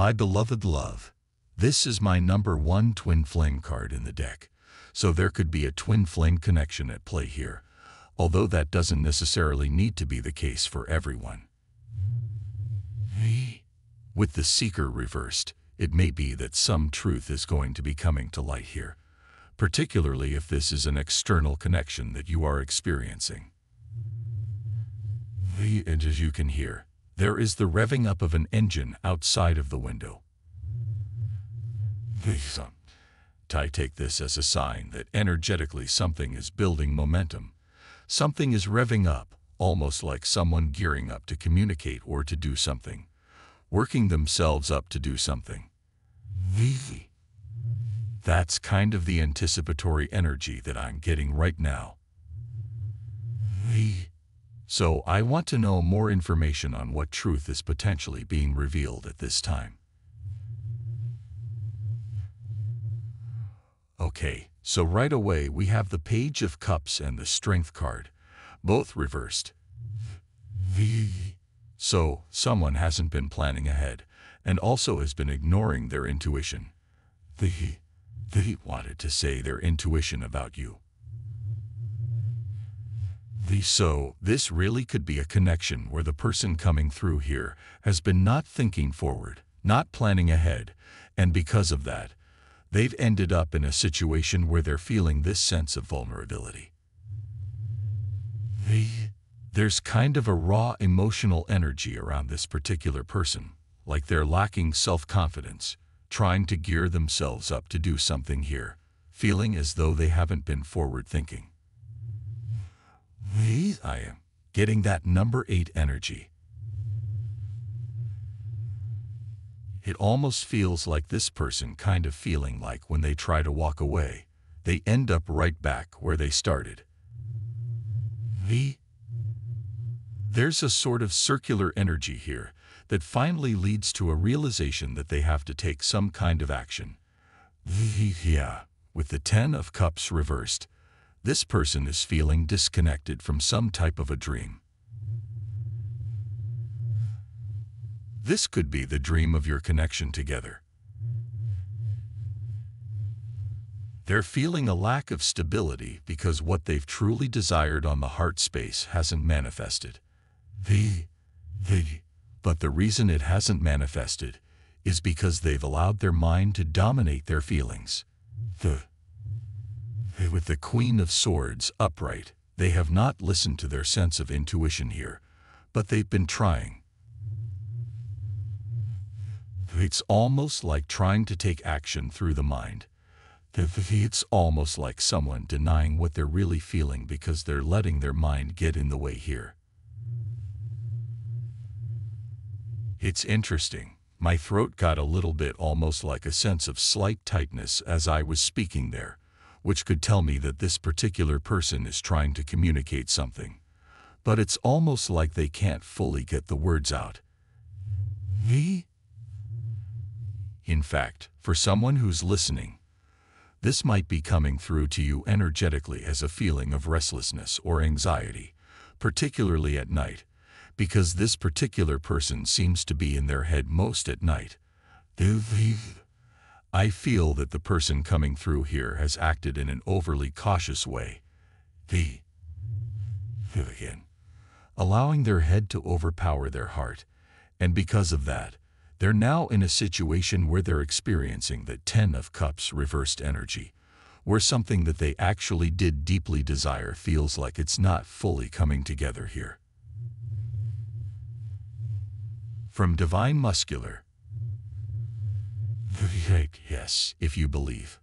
My beloved love, this is my number one twin flame card in the deck, so there could be a twin flame connection at play here, although that doesn't necessarily need to be the case for everyone. With the seeker reversed, it may be that some truth is going to be coming to light here, particularly if this is an external connection that you are experiencing. And as you can hear, there is the revving up of an engine outside of the window. Um, I take this as a sign that energetically something is building momentum. Something is revving up, almost like someone gearing up to communicate or to do something, working themselves up to do something. That's kind of the anticipatory energy that I'm getting right now. So I want to know more information on what truth is potentially being revealed at this time. Okay, so right away we have the Page of Cups and the Strength card, both reversed. So, someone hasn't been planning ahead, and also has been ignoring their intuition. They, they wanted to say their intuition about you. So, this really could be a connection where the person coming through here has been not thinking forward, not planning ahead, and because of that, they've ended up in a situation where they're feeling this sense of vulnerability. There's kind of a raw emotional energy around this particular person, like they're lacking self-confidence, trying to gear themselves up to do something here, feeling as though they haven't been forward-thinking. I am getting that number eight energy. It almost feels like this person kind of feeling like when they try to walk away, they end up right back where they started. V. There's a sort of circular energy here that finally leads to a realization that they have to take some kind of action. Yeah, with the Ten of Cups reversed, this person is feeling disconnected from some type of a dream. This could be the dream of your connection together. They're feeling a lack of stability because what they've truly desired on the heart space hasn't manifested. The, the, but the reason it hasn't manifested is because they've allowed their mind to dominate their feelings. The, with the Queen of Swords upright, they have not listened to their sense of intuition here, but they've been trying. It's almost like trying to take action through the mind. It's almost like someone denying what they're really feeling because they're letting their mind get in the way here. It's interesting. My throat got a little bit almost like a sense of slight tightness as I was speaking there, which could tell me that this particular person is trying to communicate something. But it's almost like they can't fully get the words out. Me? In fact, for someone who's listening, this might be coming through to you energetically as a feeling of restlessness or anxiety, particularly at night, because this particular person seems to be in their head most at night. I feel that the person coming through here has acted in an overly cautious way. The again, allowing their head to overpower their heart, and because of that, they're now in a situation where they're experiencing the Ten of Cups reversed energy, where something that they actually did deeply desire feels like it's not fully coming together here. From Divine Masculine. Take yes, if you believe.